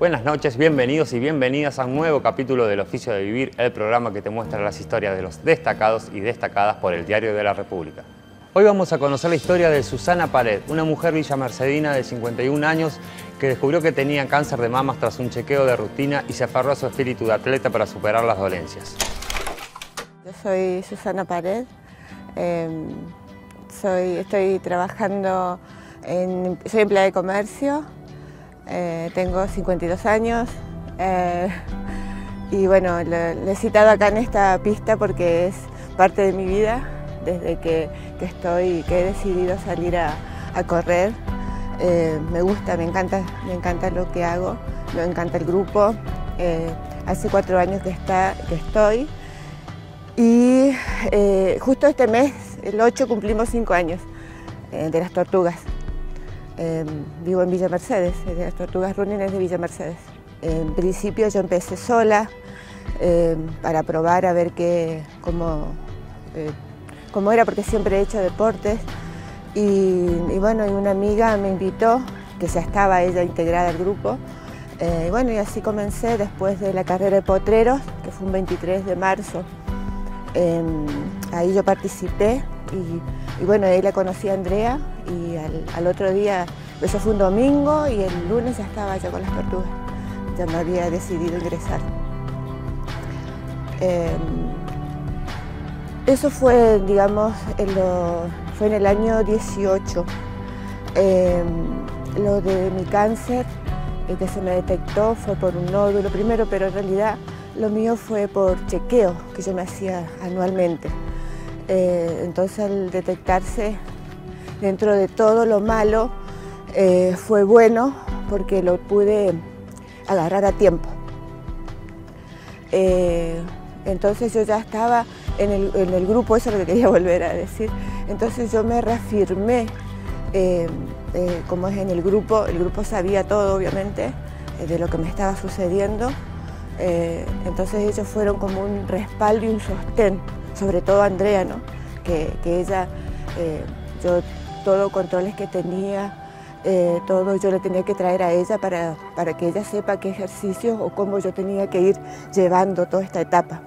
Buenas noches, bienvenidos y bienvenidas a un nuevo capítulo del Oficio de Vivir, el programa que te muestra las historias de los destacados y destacadas por el Diario de la República. Hoy vamos a conocer la historia de Susana Pared, una mujer villamercedina de 51 años que descubrió que tenía cáncer de mamas tras un chequeo de rutina y se aferró a su espíritu de atleta para superar las dolencias. Yo soy Susana Pared, em, soy, estoy trabajando, en, soy empleada de comercio, eh, tengo 52 años eh, y bueno, lo, he citado acá en esta pista porque es parte de mi vida desde que, estoy, que he decidido salir a, correr. Eh, me gusta, me encanta, me encanta lo que hago, me encanta el grupo. hace cuatro años que, está, que estoy y justo este mes, el 8, cumplimos cinco años de las tortugas. Em, vivo en Villa Mercedes, de las Tortugas Running es de Villa Mercedes. En principio yo empecé sola em, para probar a ver qué, cómo, eh, cómo, era, porque siempre he hecho deportes. Y, bueno, y una amiga me invitó, que ya estaba ella integrada al grupo. Eh, y bueno, y así comencé después de la carrera de potreros, que fue un 23 de marzo. Em, ahí yo participé y, bueno, ahí la conocí a Andrea y al, otro día, eso fue un domingo y el lunes ya estaba ya con las tortugas, ya me había decidido ingresar. Em, eso fue, digamos, en fue en el año 18. Em, lo de mi cáncer eh, que se me detectó fue por un nódulo primero, pero en realidad lo mío fue por chequeo que yo me hacía anualmente. Eh, entonces al detectarse dentro de todo lo malo eh, fue bueno porque lo pude agarrar a tiempo. Eh, entonces yo ya estaba en el, grupo, eso es lo que quería volver a decir. Entonces yo me reafirmé, como es en el grupo, el grupo sabía todo obviamente de lo que me estaba sucediendo. entonces ellos fueron como un respaldo y un sostén sobre todo Andrea, ¿no? que, ella, eh, yo todo controles que tenía, eh, todo yo le tenía que traer a ella para, para que ella sepa qué ejercicios o cómo yo tenía que ir llevando toda esta etapa.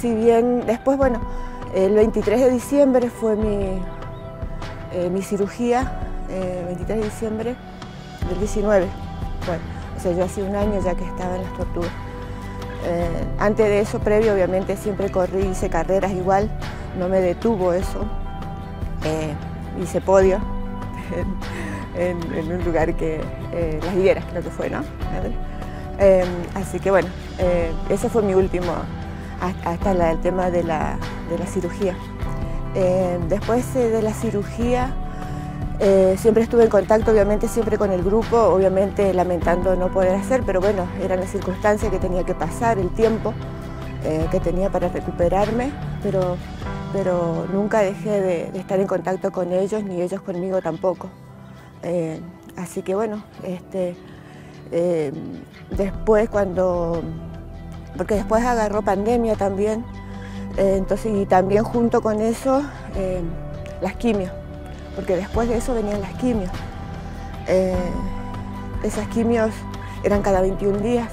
Si bien después, bueno, el 23 de diciembre fue mi, eh, mi cirugía, el 23 de diciembre del 19. Bueno, o sea, yo hacía un año ya que estaba en las tortugas. Eh, antes de eso, previo, obviamente siempre corrí, hice carreras igual, no me detuvo eso. Eh, hice podio en, un lugar que, eh, Las Higueras creo que fue, ¿no? así que bueno, ese fue mi último, hasta el tema de la, de la cirugía. después de la cirugía, eh, siempre estuve en contacto, obviamente, siempre con el grupo, obviamente lamentando no poder hacer, pero bueno, eran las circunstancias que tenía que pasar, el tiempo eh, que tenía para recuperarme, pero, pero nunca dejé de, estar en contacto con ellos, ni ellos conmigo tampoco. Eh, así que bueno, este, después cuando, porque después agarró pandemia también, entonces, y también junto con eso, las quimios porque después de eso venían las quimios. Eh, esas quimios eran cada 21 días.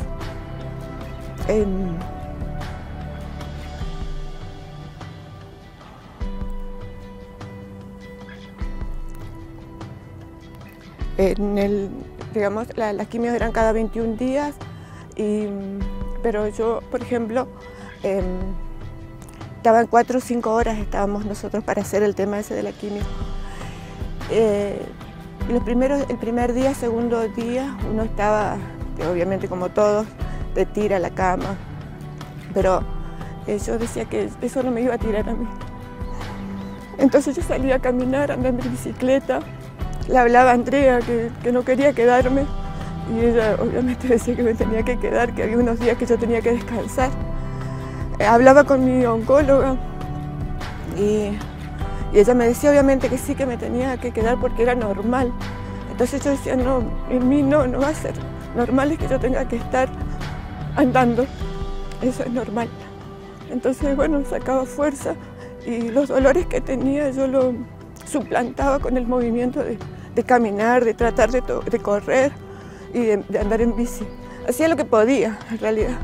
En, el, digamos, las quimios eran cada 21 días, pero yo, por ejemplo, eh, estaban cuatro o cinco horas estábamos nosotros para hacer el tema ese de la quimio. Eh, los primeros, el primer día, segundo día, uno estaba, obviamente como todos, de tira a la cama, pero eh, yo decía que eso no me iba a tirar a mí. Entonces yo salía a caminar, andando en bicicleta, le hablaba a Andrea que, no quería quedarme y ella obviamente decía que me tenía que quedar, que había unos días que yo tenía que descansar. Eh, hablaba con mi oncóloga y y ella me decía obviamente que sí, que me tenía que quedar porque era normal. Entonces yo decía, no, en mí no, no va a ser. Normal es que yo tenga que estar andando. Eso es normal. Entonces, bueno, sacaba fuerza y los dolores que tenía yo lo suplantaba con el movimiento de, caminar, de tratar de, correr. y de, andar en bici. Hacía lo que podía, en realidad,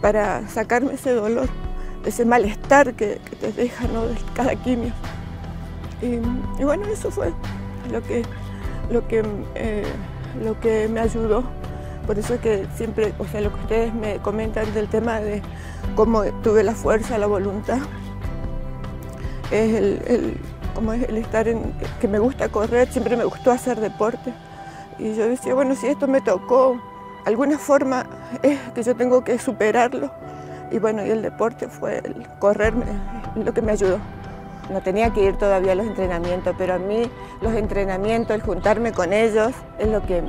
para sacarme ese dolor, ese malestar que, te deja ¿no? de cada quimio. Y, bueno, eso fue lo que, lo, que, eh, lo que me ayudó. Por eso es que siempre, o sea, lo que ustedes me comentan del tema de cómo tuve la fuerza, la voluntad, es el, como es el estar en, que me gusta correr, siempre me gustó hacer deporte. Y yo decía, bueno, si esto me tocó, alguna forma es que yo tengo que superarlo. Y bueno, y el deporte fue el correrme, lo que me ayudó. No tenía que ir todavía a los entrenamientos, pero a mí los entrenamientos, el juntarme con ellos, es lo que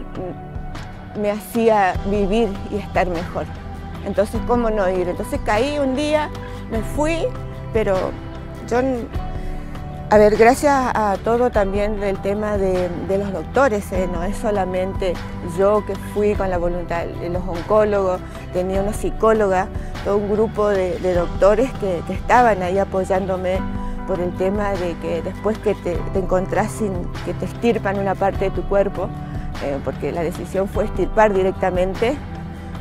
me hacía vivir y estar mejor. Entonces, ¿cómo no ir? Entonces caí un día, me fui, pero yo a ver, gracias a todo también el tema de, los doctores, ¿eh? no es solamente yo que fui con la voluntad, de los oncólogos, tenía una psicóloga, todo un grupo de, doctores que, estaban ahí apoyándome por el tema de que después que te, sin que te estirpan una parte de tu cuerpo, eh, porque la decisión fue estirpar directamente,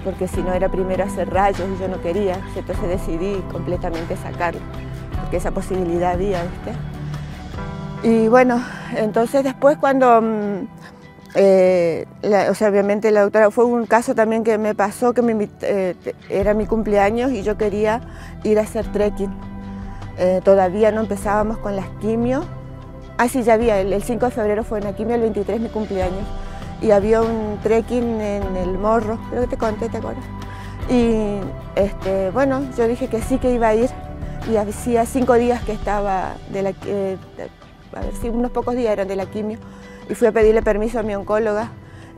porque si no era primero hacer rayos y yo no quería, entonces decidí completamente sacarlo, porque esa posibilidad había, ¿viste? Y bueno, entonces después cuando, mm, eh, o sea, obviamente la doctora, fue un caso también que me pasó, que me eh, era mi cumpleaños y yo quería ir a hacer trekking. Eh, todavía no empezábamos con las quimios. Ah, sí, ya había, el, 5 de febrero fue en la quimio, el 23 mi cumpleaños. Y había un trekking en el Morro, creo que te conté, ¿te acuerdas? Y este, bueno, yo dije que sí que iba a ir y hacía cinco días que estaba de la, a ver si unos pocos días eran de la quimio, y fui a pedirle permiso a mi oncóloga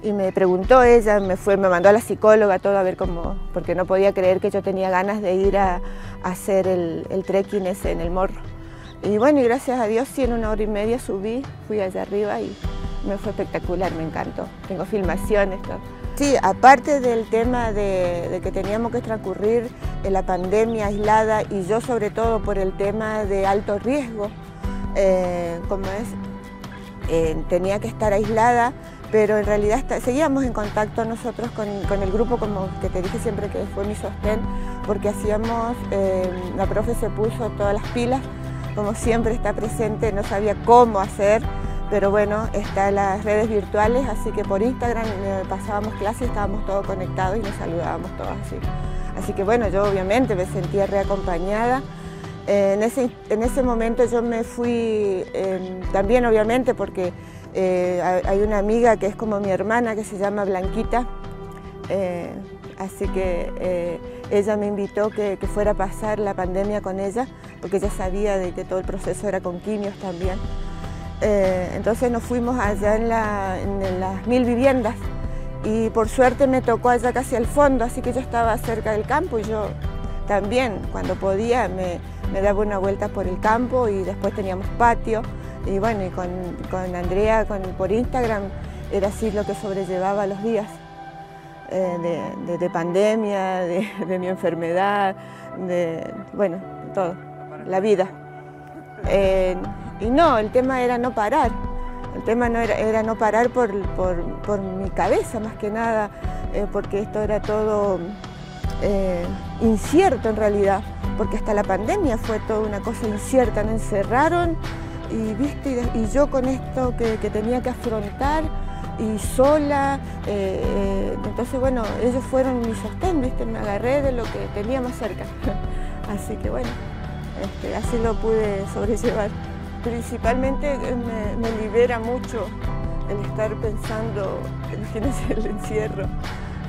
y me preguntó ella, me, fue, me mandó a la psicóloga todo a ver cómo, porque no podía creer que yo tenía ganas de ir a, hacer el, el, trekking ese en el morro. Y bueno, y gracias a Dios sí, en una hora y media subí, fui allá arriba y me fue espectacular, me encantó. Tengo filmaciones, todo. Sí, aparte del tema de, de, que teníamos que transcurrir en la pandemia aislada y yo sobre todo por el tema de alto riesgo, eh, como es, eh, tenía que estar aislada, pero en realidad seguíamos en contacto nosotros con, el grupo, como que te dije siempre que fue mi sostén, porque hacíamos, eh, la profe se puso todas las pilas, como siempre está presente, no sabía cómo hacer, pero bueno, está en las redes virtuales, así que por Instagram pasábamos clases, estábamos todos conectados y nos saludábamos todos así. Así que bueno, yo obviamente me sentía reacompañada. Eh, en, ese, en ese momento yo me fui em, también obviamente porque eh, hay una amiga que es como mi hermana que se llama Blanquita, eh, así que ella me invitó que, fuera a pasar la pandemia con ella porque ella sabía de que todo el proceso era con quimios también. entonces nos fuimos allá en, en las mil viviendas y por suerte me tocó allá casi al fondo, así que yo estaba cerca del campo y yo también cuando podía me, daba una vuelta por el campo y después teníamos patio. Y bueno, y con, Andrea por Instagram era así lo que sobrellevaba los días eh, de, pandemia, de, mi enfermedad, de, bueno, todo, la vida. Eh, y no, el tema era no parar. El tema no era, no parar por, mi cabeza más que nada, eh, porque esto era todo incierto en realidad porque hasta la pandemia fue toda una cosa incierta, me encerraron y, ¿viste? y yo con esto que, tenía que afrontar y sola, eh, eh, entonces bueno, ellos fueron mi sostén, me agarré de lo que tenía más cerca. así que bueno, este, así lo pude sobrellevar. Principalmente eh, me, me libera mucho el estar pensando, imagínense el encierro,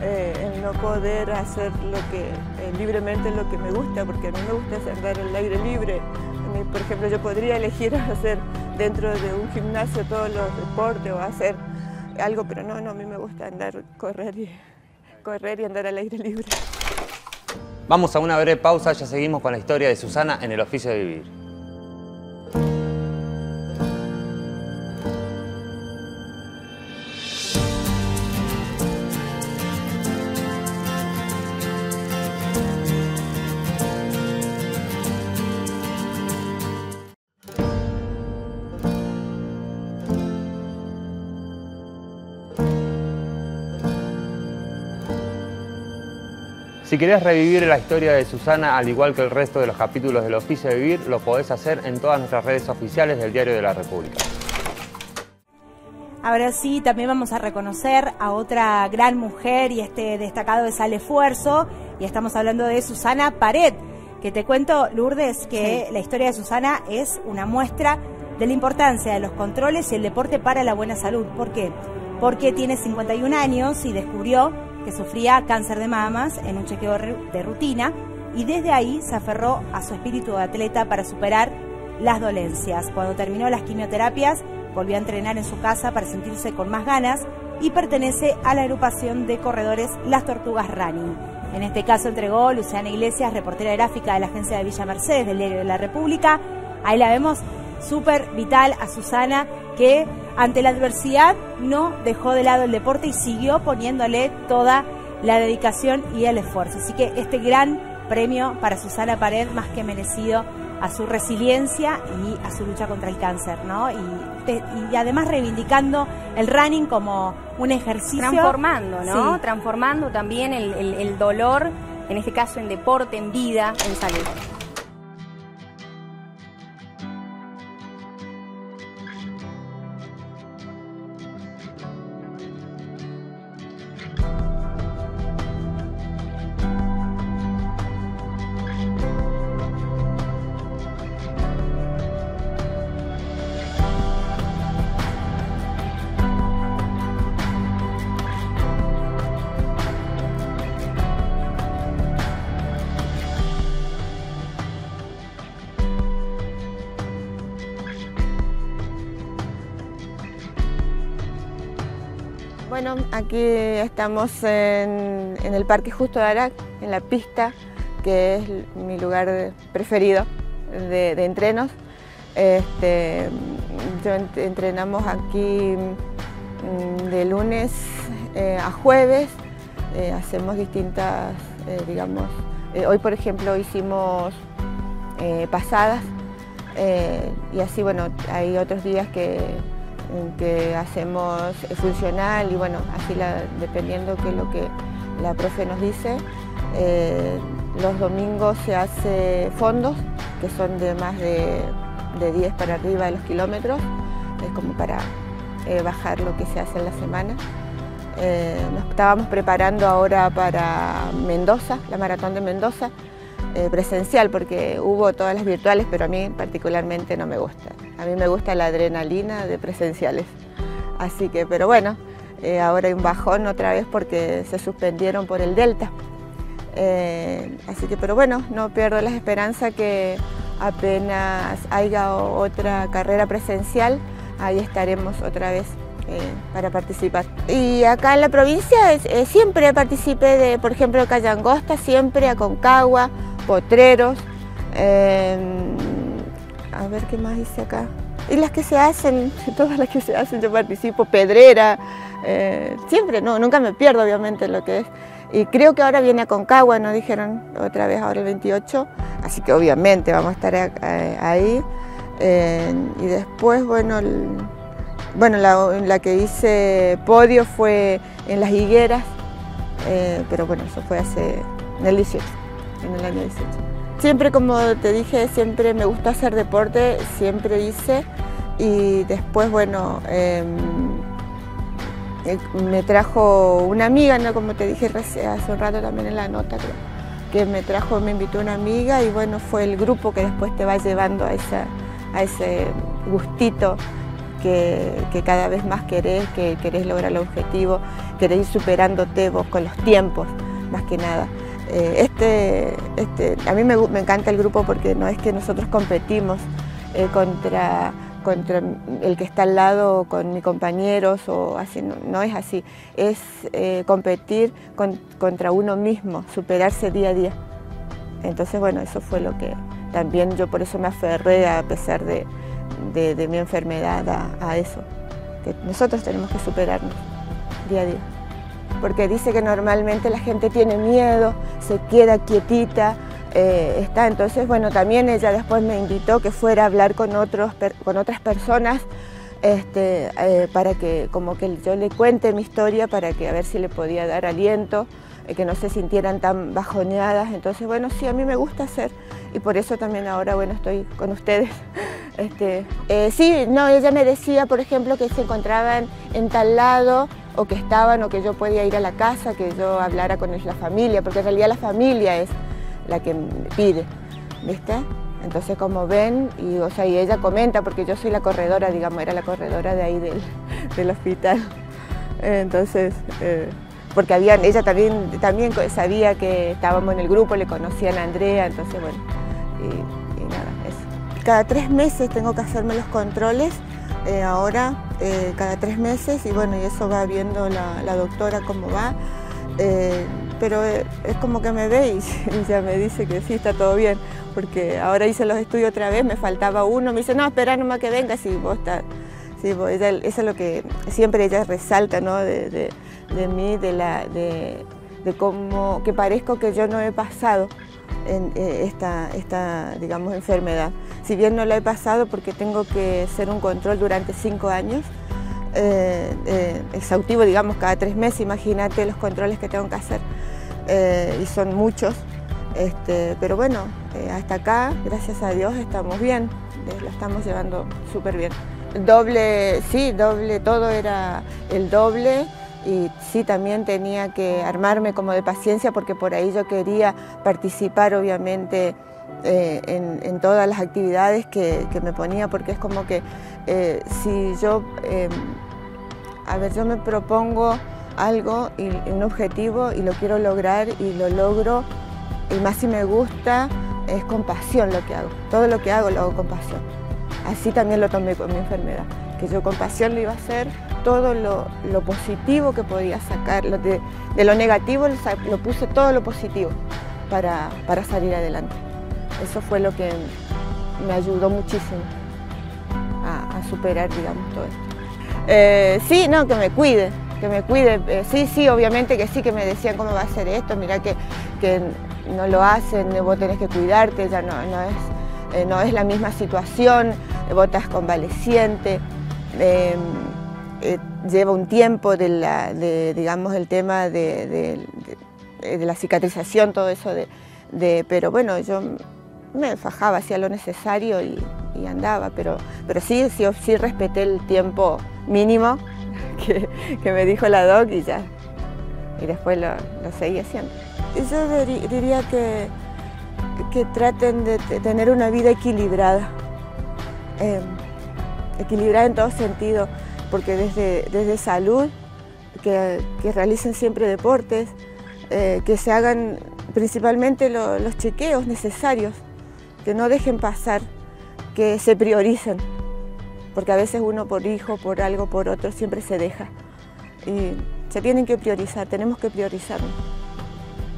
eh, el no poder hacer eh, libremente lo que me gusta, porque a mí me gusta andar el aire libre. por ejemplo, yo podría elegir hacer dentro de un gimnasio todos los deportes o hacer algo, pero no, no, a mí me gusta andar, correr correr y andar al aire libre. Vamos a una breve pausa, ya seguimos con la historia de Susana en el oficio de vivir. Si querés revivir la historia de Susana, al igual que el resto de los capítulos del Oficio de Vivir, lo podés hacer en todas nuestras redes oficiales del Diario de la República. Ahora sí, también vamos a reconocer a otra gran mujer y este destacado de Sale Esfuerzo, y estamos hablando de Susana Pared, que te cuento, Lourdes, que la historia de Susana es una muestra de la importancia de los controles y el deporte para la buena salud. ¿Por qué? Porque tiene 51 años y descubrió que sufría cáncer de mamas en un chequeo de rutina y desde ahí se aferró a su espíritu de atleta para superar las dolencias. Cuando terminó las quimioterapias, volvió a entrenar en su casa para sentirse con más ganas y pertenece a la agrupación de corredores Las Tortugas Running. En este caso entregó Luciana Iglesias, reportera gráfica de la agencia de Villa Mercedes del Diario de la República. Ahí la vemos súper vital a Susana que ante la adversidad no dejó de lado el deporte y siguió poniéndole toda la dedicación y el esfuerzo. Así que este gran premio para Susana Pared más que merecido a su resiliencia y a su lucha contra el cáncer, ¿no? Y, además reivindicando el running como un ejercicio. Transformando, ¿no? Transformando también el dolor, en este caso en deporte, en vida, en salud. Bueno, aquí estamos en, el Parque Justo de Arac, en la pista, que es mi lugar preferido de, entrenos. Este, entrenamos aquí mm, de lunes eh, a jueves, eh, hacemos distintas, eh, digamos, hoy por ejemplo hicimos pasadas y así, bueno, hay otros días que que hacemos funcional y bueno, así dependiendo de lo que la profe nos dice. Eh, los domingos se hace fondos, que son de más de, 10 para arriba de los kilómetros, es como para eh, bajar lo que se hace en la semana. Eh, nos estábamos preparando ahora para Mendoza, la maratón de Mendoza, presencial, porque hubo todas las virtuales, pero a mí particularmente no me gusta. A mí me gusta la adrenalina de presenciales. Así que, pero bueno, eh, ahora hay un bajón otra vez porque se suspendieron por el Delta. Eh, así que, pero bueno, no pierdo la esperanza que apenas haya otra carrera presencial, ahí estaremos otra vez eh, para participar. Y acá en la provincia siempre participé de, por ejemplo, Cayangosta, siempre, Aconcagua, Potreros a ver qué más hice acá. Y las que se hacen, todas las que se hacen, yo participo, Pedrera, eh, siempre, no, nunca me pierdo obviamente lo que es. Y creo que ahora viene a Concagua, nos dijeron otra vez ahora el 28, así que obviamente vamos a estar eh, ahí. Eh, y después, bueno, bueno la, que hice podio fue en las higueras, pero bueno, eso fue hace, en el 18, en el año 18. Siempre, como te dije, siempre me gustó hacer deporte, siempre hice y después, bueno, em, eh, me trajo una amiga, ¿no? como te dije hace un rato también en la nota, que me trajo, me invitó una amiga y bueno, fue el grupo que después te va llevando a, esa, a ese gustito que, que, cada vez más querés, que querés lograr el objetivo, querés ir superándote vos con los tiempos, más que nada. Eh, este, este, a mí me, encanta el grupo porque no es que nosotros competimos eh, contra, contra el que está al lado con mis compañeros o así, no, es así, es eh, competir contra uno mismo, superarse día a día. Entonces, bueno, eso fue lo que también yo por eso me aferré a pesar de, mi enfermedad a, a eso, que nosotros tenemos que superarnos día a día porque dice que normalmente la gente tiene miedo, se queda quietita, eh, está. Entonces, bueno, también ella después me invitó que fuera a hablar con, otros, con otras personas este, eh, para que como que yo le cuente mi historia para que a ver si le podía dar aliento eh, que no se sintieran tan bajoneadas. Entonces, bueno, sí, a mí me gusta hacer y por eso también ahora, bueno, estoy con ustedes. Este, sí, no, ella me decía, por ejemplo, que se encontraban en tal lado o que estaban o que yo podía ir a la casa, que yo hablara con la familia, porque en realidad la familia es la que me pide, ¿viste? Entonces como ven, y, o sea, y ella comenta, porque yo soy la corredora, digamos, era la corredora de ahí del, del hospital. Entonces, eh, porque habían, ella también, también sabía que estábamos en el grupo, le conocían a Andrea, entonces bueno, y, nada, eso. Cada tres meses tengo que hacerme los controles, eh, ahora eh, cada tres meses, y bueno, y eso va viendo la, doctora cómo va, eh, pero es como que me ve y, ya me dice que sí, está todo bien, porque ahora hice los estudios otra vez, me faltaba uno, me dice, no, espera nomás que venga, si vos estás... Sí, eso es lo que siempre ella resalta, ¿no? de, de mí, de, la, de, cómo, que parezco que yo no he pasado en eh, esta, esta, digamos, enfermedad. Si bien no la he pasado porque tengo que hacer un control durante cinco años, eh, eh, exhaustivo, digamos, cada tres meses, imagínate los controles que tengo que hacer, y son muchos, este, pero bueno, hasta acá, gracias a Dios, estamos bien, lo estamos llevando súper bien. Doble, sí, doble, todo era el doble, y sí también tenía que armarme como de paciencia porque por ahí yo quería participar obviamente eh, en, todas las actividades que, me ponía porque es como que eh, si yo, em, a ver, yo me propongo algo y un objetivo y lo quiero lograr y lo logro y más si me gusta es con pasión lo que hago, todo lo que hago lo hago con pasión. Así también lo tomé con mi enfermedad, que yo con pasión lo iba a hacer todo lo, positivo que podía sacar, de, lo negativo lo, puse todo lo positivo para, salir adelante. Eso fue lo que me ayudó muchísimo a, superar, digamos, todo esto. Eh, sí, no, que me cuide, que me cuide. Eh, sí, sí, obviamente que sí, que me decían cómo va a ser esto, mira que, no lo hacen, vos tenés que cuidarte, ya no, no, es, eh, no es la misma situación, vos estás convaleciente. Eh, lleva un tiempo de, digamos, el tema de, la cicatrización, todo eso, de, pero bueno, yo me fajaba, hacía lo necesario y, andaba, pero, pero sí, sí, respeté el tiempo mínimo que, me dijo la doc y ya, y después lo, seguí haciendo. Yo diría que, que traten de tener una vida equilibrada, eh, equilibrada en todo sentido porque desde, desde salud, que, realicen siempre deportes, eh, que se hagan principalmente los chequeos necesarios, que no dejen pasar, que se prioricen, porque a veces uno por hijo, por algo, por otro, siempre se deja. Y se tienen que priorizar, tenemos que priorizarnos.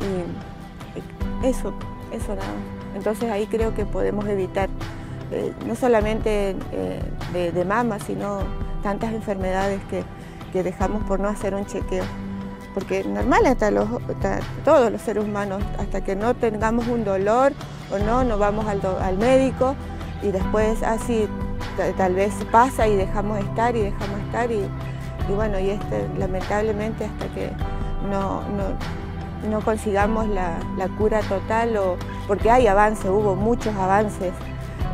Y eso, eso nada. Entonces ahí creo que podemos evitar, eh, no solamente eh, de, de mama, sino tantas enfermedades que, dejamos por no hacer un chequeo. Porque normal hasta, los, todos los seres humanos, hasta que no tengamos un dolor o no, no vamos al, médico y después así tal vez pasa y dejamos estar y dejamos estar y, bueno, y este, lamentablemente hasta que no, no, consigamos la, cura total, o, porque hay avances, hubo muchos avances,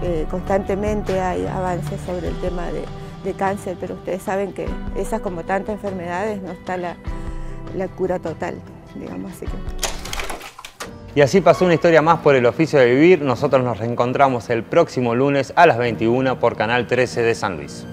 eh, constantemente hay avances sobre el tema de, de cáncer, pero ustedes saben que esas como tantas enfermedades no está la, la cura total, digamos. Y así pasó una historia más por el oficio de vivir. Nosotros nos reencontramos el próximo lunes a las 21 por Canal 13 de San Luis.